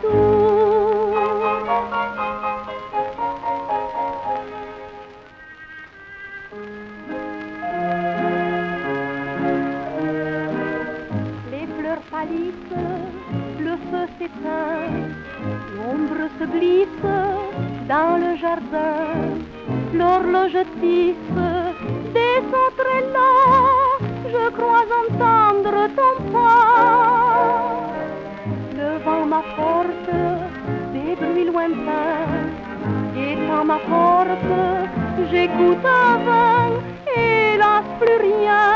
Les fleurs pâlissent, le feu s'éteint, l'ombre se glisse dans le jardin, l'horloge tisse des là je crois entendre. Et Guettant ma porte, j'écoute avant, hélas plus rien.